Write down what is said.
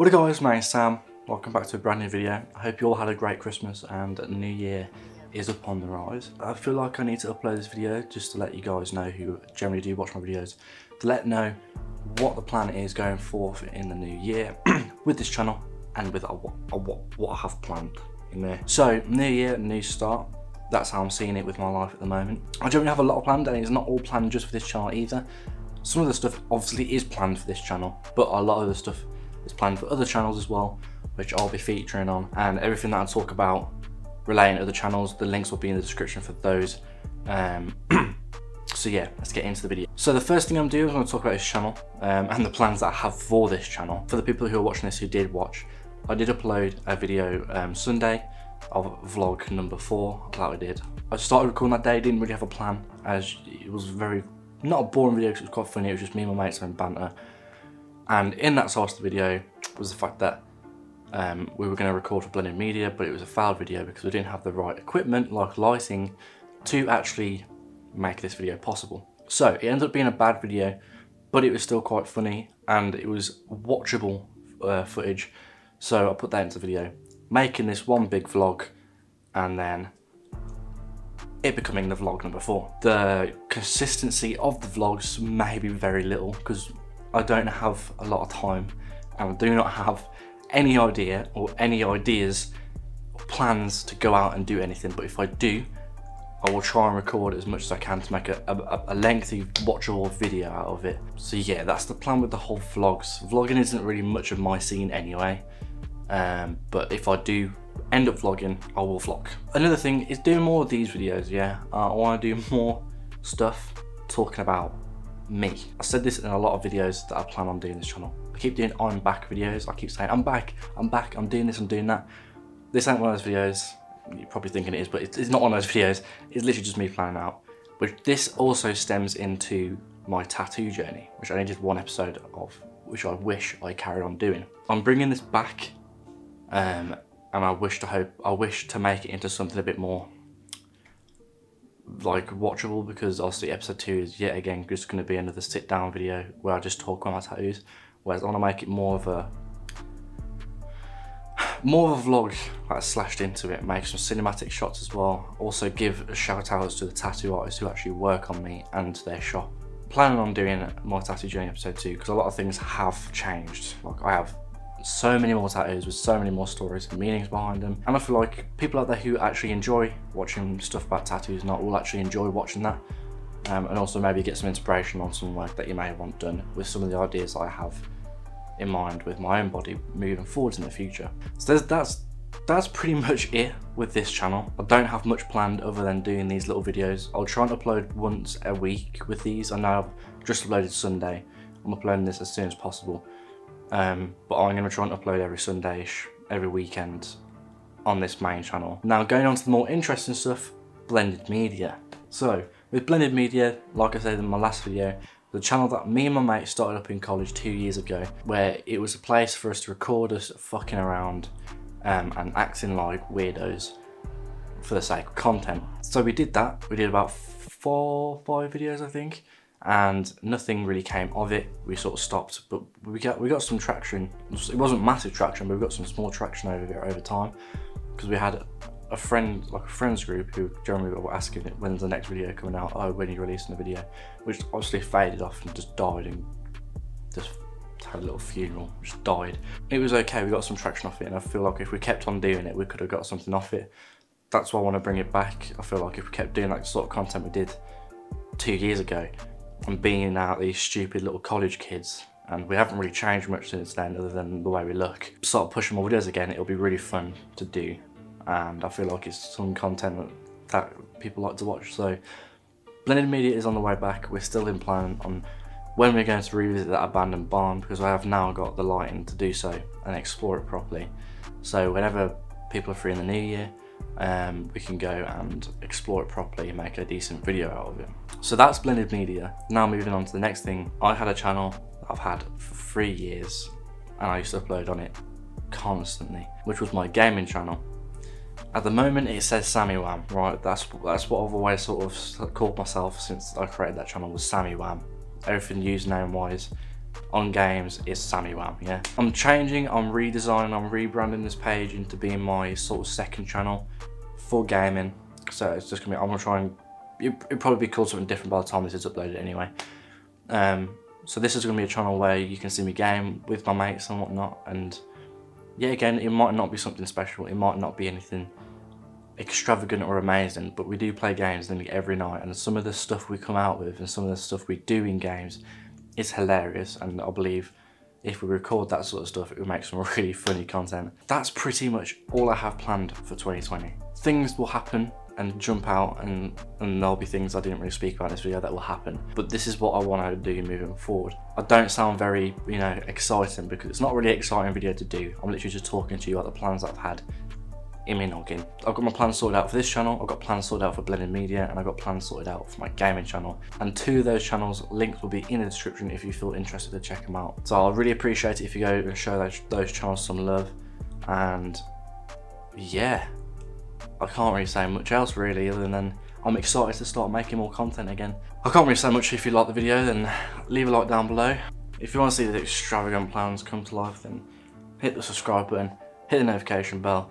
What up guys, my name's Sam. Welcome back to a brand new video. I hope you all had a great Christmas and New Year is upon the rise. I feel like I need to upload this video just to let you guys know who generally do watch my videos, to let know what the plan is going forth in the new year with this channel and with what, what I have planned in there. So, new year, new start. That's how I'm seeing it with my life at the moment. I generally have a lot of planned and it's not all planned just for this channel either. Some of the stuff obviously is planned for this channel, but a lot of the stuff is planned for other channels as well, which I'll be featuring on. And everything that I talk about relating to other channels, the links will be in the description for those. Um, so yeah, let's get into the video. So the first thing I'm doing is I'm going to talk about this channel um, and the plans that I have for this channel. For the people who are watching this who did watch, I did upload a video um, Sunday of vlog number four that I did. I started recording that day, didn't really have a plan as it was very, not a boring video because it was quite funny, it was just me and my mates having banter. And in that source of the video was the fact that um, we were going to record for Blended Media, but it was a failed video because we didn't have the right equipment, like lighting, to actually make this video possible. So it ended up being a bad video, but it was still quite funny and it was watchable uh, footage. So I put that into the video, making this one big vlog and then it becoming the vlog number four. The consistency of the vlogs may be very little because I don't have a lot of time and I do not have any idea or any ideas or plans to go out and do anything but if I do I will try and record as much as I can to make a, a, a, lengthy watchable video out of it. So yeah, that's the plan with the whole vlogs. Vlogging isn't really much of my scene anyway, um, but if I do end up vlogging, I will vlog. Another thing is doing more of these videos, yeah. Uh, I want to do more stuff talking about me. I said this in a lot of videos that I plan on doing this channel. I keep doing I'm back videos. I keep saying I'm back, I'm back, I'm doing this, I'm doing that. This ain't one of those videos. You're probably thinking it is, but it's not one of those videos. It's literally just me planning out. But this also stems into my tattoo journey, which I only did one episode of, which I wish I carried on doing. I'm bringing this back, um, and I wish to hope, I wish to make it into something a bit more like watchable because obviously episode 2 is yet again just going to be another sit down video where I just talk about my tattoos whereas I want to make it more of a more of a vlog that's slashed into it, make some cinematic shots as well. Also give shout outs to the tattoo artists who actually work on me and their shop. Planning on doing my tattoo journey episode 2 because a lot of things have changed. Like I have so many more tattoos with so many more stories and meanings behind them. And I feel like people out there who actually enjoy watching stuff about tattoos not will actually enjoy watching that. Um, and also maybe get some inspiration on some work that you may want done with some of the ideas I have in mind with my own body moving forwards in the future. So that's that's pretty much it with this channel. I don't have much planned other than doing these little videos. I'll try and upload once a week with these. I know I've just uploaded Sunday. I'm uploading this as soon as possible. Um, but I'm going to try and upload every Sunday-ish, every weekend on this main channel. Now going on to the more interesting stuff, blended media. So with blended media, like I said in my last video, the channel that me and my mate started up in college two years ago, where it was a place for us to record us fucking around um, and acting like weirdos for the sake of content. So we did that. We did about four, five videos, I think and nothing really came of it. We sort of stopped, but we got we got some traction. It wasn't massive traction, but we got some small traction over over time because we had a friend, like a friends group, who generally were asking it when's the next video coming out. Oh, when are you releasing the video? Which obviously faded off and just died and just had a little funeral, just died. It was okay. We got some traction off it, and I feel like if we kept on doing it, we could have got something off it. That's why I want to bring it back. I feel like if we kept doing like the sort of content we did two years ago, and being out these stupid little college kids and we haven't really changed much since then other than the way we look. Sort of pushing more videos again, it'll be really fun to do and I feel like it's some content that, that people like to watch so Blended Media is on the way back, we're still in plan on when we're going to revisit that abandoned barn because I have now got the lighting to do so and explore it properly. So whenever people are free in the new year, um, we can go and explore it properly and make a decent video out of it. So that's blended media. Now moving on to the next thing. I had a channel I've had for three years and I used to upload on it constantly, which was my gaming channel. At the moment it says Sammy Wam, right? That's that's what I've always sort of called myself since I created that channel was Sammy Wam. Everything username wise on games is Sammy Wam, yeah? I'm changing, I'm redesigning, I'm rebranding this page into being my sort of second channel for gaming. So it's just gonna be, I'm gonna try and, it'll probably be called something different by the time this is uploaded anyway. Um, so this is gonna be a channel where you can see me game with my mates and whatnot. And yeah, again, it might not be something special. It might not be anything extravagant or amazing, but we do play games nearly every night. And some of the stuff we come out with and some of the stuff we do in games is hilarious and I believe if we record that sort of stuff it would make some really funny content. That's pretty much all I have planned for 2020. Things will happen and jump out and, and there'll be things I didn't really speak about in this video that will happen. But this is what I want to do moving forward. I don't sound very, you know, exciting because it's not really an exciting video to do. I'm literally just talking to you about the plans I've had I've got my plans sorted out for this channel, I've got plans sorted out for Blended Media, and I've got plans sorted out for my gaming channel. And two of those channels, links will be in the description if you feel interested to check them out. So I'll really appreciate it if you go and show those, those channels some love. And yeah, I can't really say much else really other than I'm excited to start making more content again. I can't really say much if you like the video, then leave a like down below. If you want to see the extravagant plans come to life, then hit the subscribe button, hit the notification bell,